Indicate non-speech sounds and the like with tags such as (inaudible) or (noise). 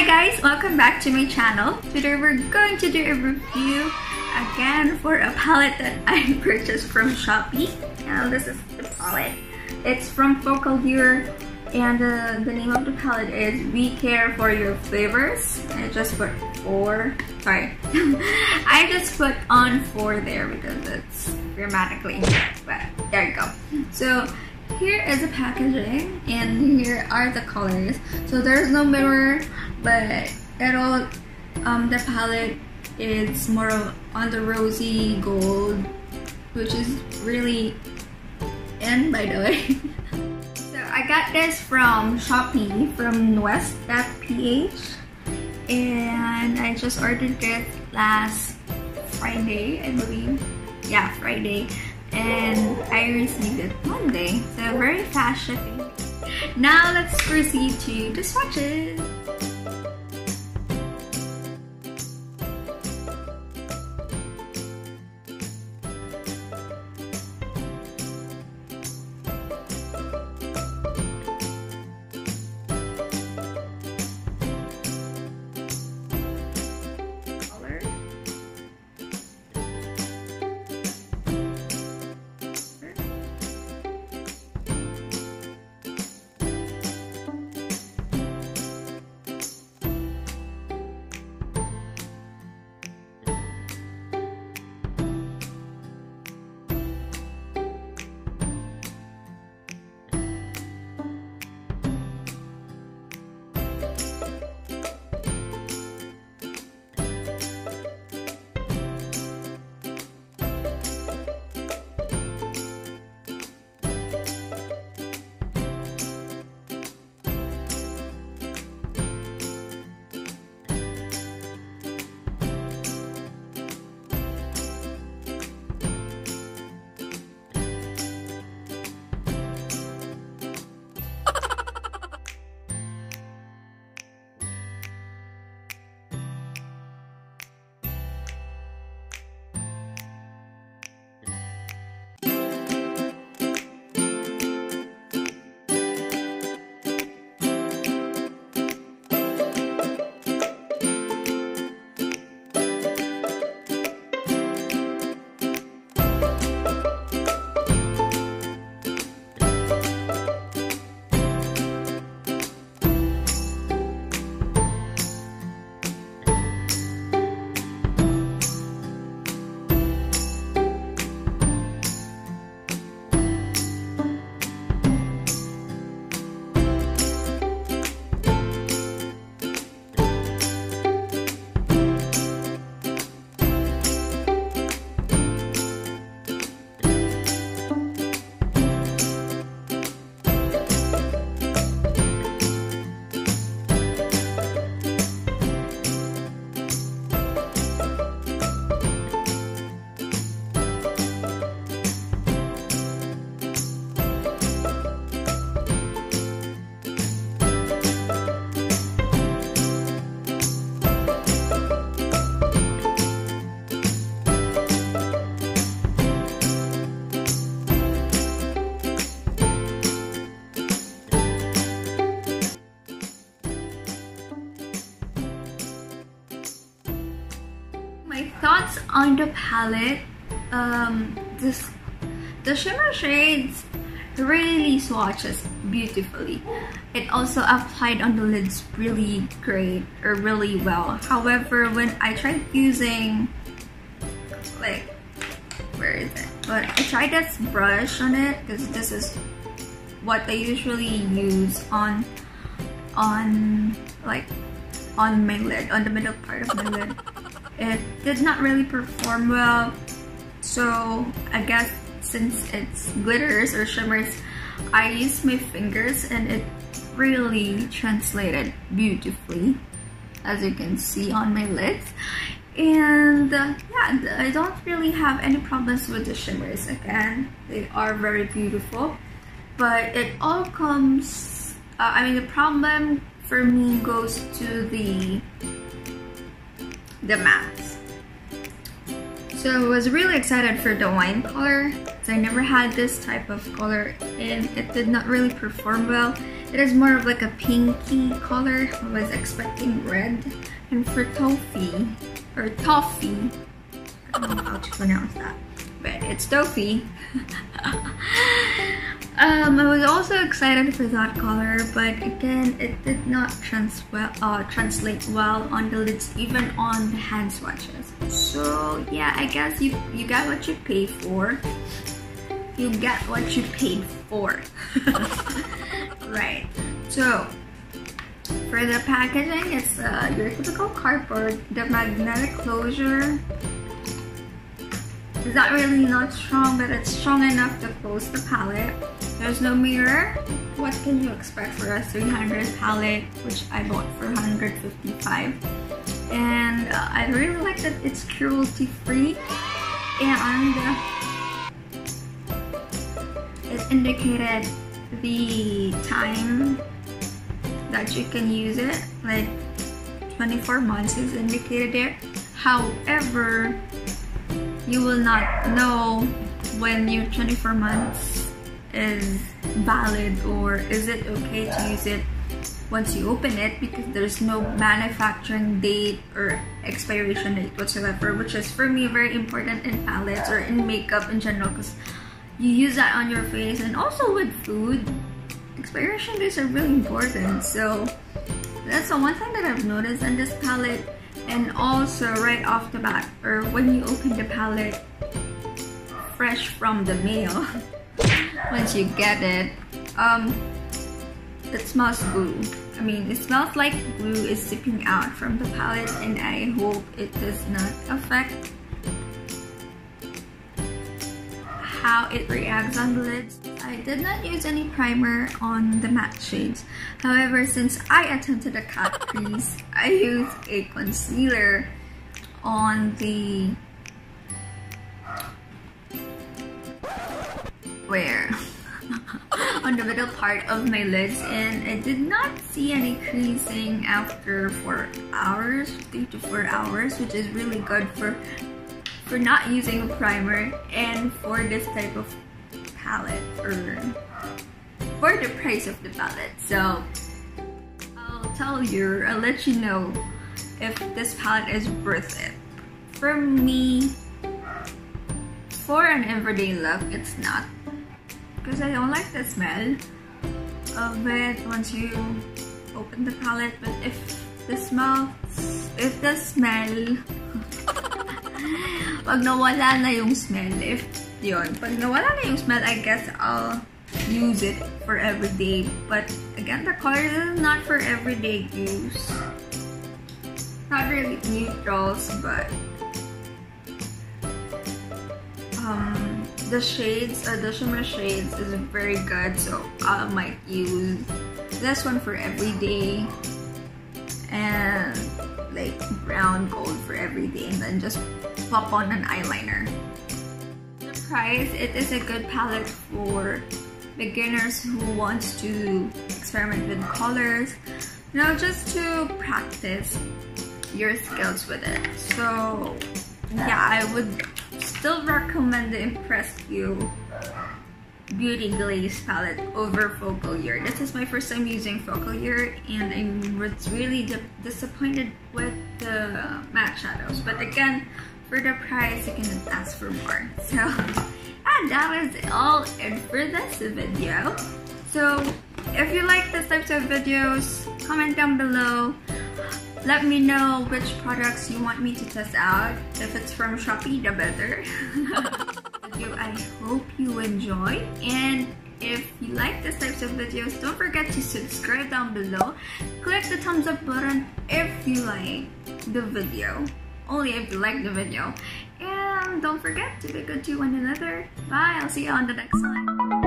Hi guys! Welcome back to my channel. Today we're going to do a review again for a palette that (laughs) I purchased from Shopee. Now this is the palette. It's from Focallure and uh, the name of the palette is We Care For Your Flavors. I just put four, sorry. (laughs) I just put on four there because it's grammatically but there you go. So here is the packaging and here are the colors. So there's no mirror, but it all, um, the palette is more of on the rosy gold, which is really in by the way. (laughs) So I got this from Shopee from West.ph and I just ordered it last Friday, I believe. Yeah, Friday. And I received it Monday. So very fast shipping. Now let's proceed to the swatches. Thoughts on the palette um this the shimmer shades really swatches beautifully. It also applied on the lids really great or really well. However when i tried using like where is it? But i tried this brush on it because this is what i usually use on on like on my lid on the middle part of my lid it did not really perform well. So I guess since it's glitters or shimmers, I used my fingers and it really translated beautifully as you can see on my lids. And uh, yeah, I don't really have any problems with the shimmers. Again, they are very beautiful. But it all comes, uh, I mean the problem for me goes to the the mattes. So I was really excited for the wine color. Because I never had this type of color and it did not really perform well. it is more of like a pinky color. I was expecting red. And for toffee, or toffee, I don't know how to pronounce that, but it's toffee. (laughs) um, I was also excited for that color, but again, it did not trans well, uh, translate well on the lids, even on the hand swatches. So yeah, I guess you you got what you pay for. You get what you paid for. (laughs) right. So for the packaging, it's uh, your typical cardboard. The magnetic closure is not really not strong, but it's strong enough to close the palette. There's no mirror. What can you expect for a 300 palette, which I bought for 155? And uh, I really like that it's cruelty free and uh, it indicated the time that you can use it like 24 months is indicated there however you will not know when your 24 months is valid or is it okay to use it once you open it because there's no manufacturing date or expiration date whatsoever which is for me very important in palettes or in makeup in general because you use that on your face and also with food expiration dates are really important. So that's the one thing that I've noticed in this palette and also right off the bat or when you open the palette fresh from the mail (laughs) once you get it um it smells glue I mean it smells like glue is seeping out from the palette and I hope it does not affect how it reacts on the lids I did not use any primer on the matte shades. However, since I attempted a cut crease, I used a concealer on the where (laughs) on the middle part of my lids and I did not see any creasing after 4 hours, 3 to 4 hours which is really good for for not using a primer and for this type of palette or for the price of the palette. So I'll tell you, I'll let you know if this palette is worth it. For me, for an everyday look, it's not. Because I don't like the smell of it once you open the palette. But if the smell, if the smell, pag nawala na yung smell, if yun. Pag nawala na yung smell, I guess I'll use it for everyday. But again, the color is not for everyday use. Not really neutrals, but um, the shades, uh, the shimmer shades is very good. So I might use this one for everyday and like brown gold for everyday and then just pop on an eyeliner The price, it is a good palette for beginners who wants to experiment with colors, you know, just to practice your skills with it. So yeah, I would still recommend the Impress You Beauty Glaze palette over Focallure. This is my first time using Focallure and I was really disappointed with the matte shadows. But again, for the price, you can ask for more. (laughs) So, and that was all it for this video. So, if you like this types of videos, comment down below. Let me know which products you want me to test out. If it's from Shopee, the better. (laughs) I hope you enjoy. And if you like this types of videos, don't forget to subscribe down below. Click the thumbs up button if you like the video only if you like the video. And don't forget to be good to one another. Bye, I'll see you on the next one.